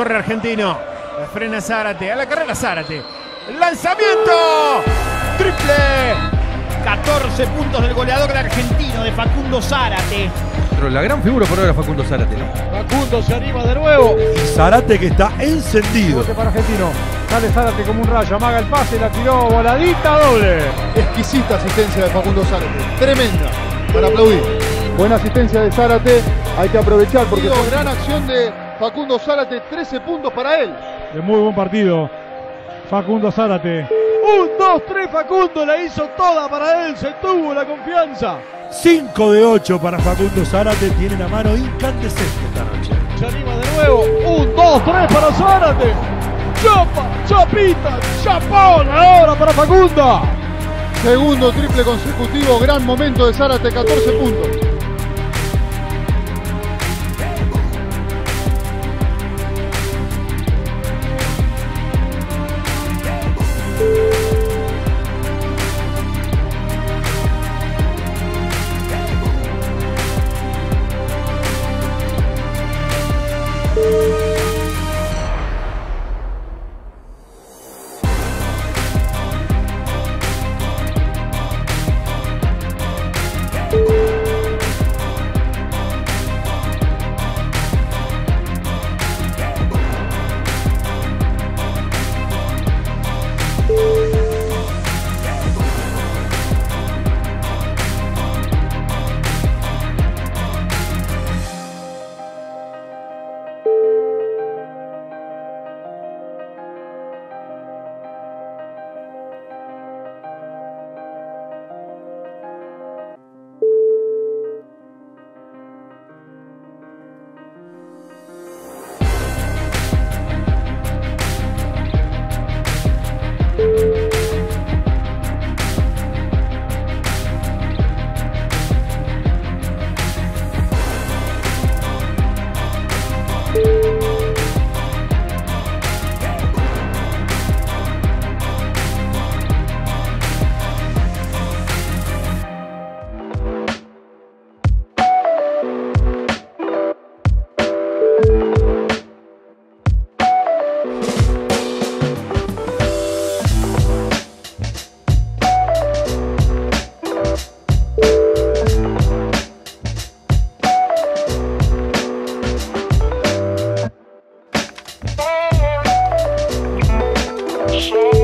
Corre argentino. Frena Zárate. A la carrera Zárate. ¡Lanzamiento! ¡Triple! 14 puntos del goleador argentino de Facundo Zárate. Pero la gran figura por ahora Facundo Zárate. ¿no? Facundo se anima de nuevo. Zárate que está encendido. Para Argentino. Sale Zárate como un rayo. Amaga el pase, la tiró voladita doble. Exquisita asistencia de Facundo Zárate. Tremenda. Para aplaudir. Buena asistencia de Zárate. Hay que aprovechar porque gran acción de Facundo Zárate. 13 puntos para él. De muy buen partido. Facundo Zárate. Un, dos, tres, Facundo la hizo toda para él. Se tuvo la confianza. 5 de 8 para Facundo Zárate. Tiene la mano incandescente esta noche. Se anima de nuevo. Un, dos, tres para Zárate. Chapa, chapita, chapón. Ahora para Facundo. Segundo triple consecutivo. Gran momento de Zárate. 14 puntos. shit.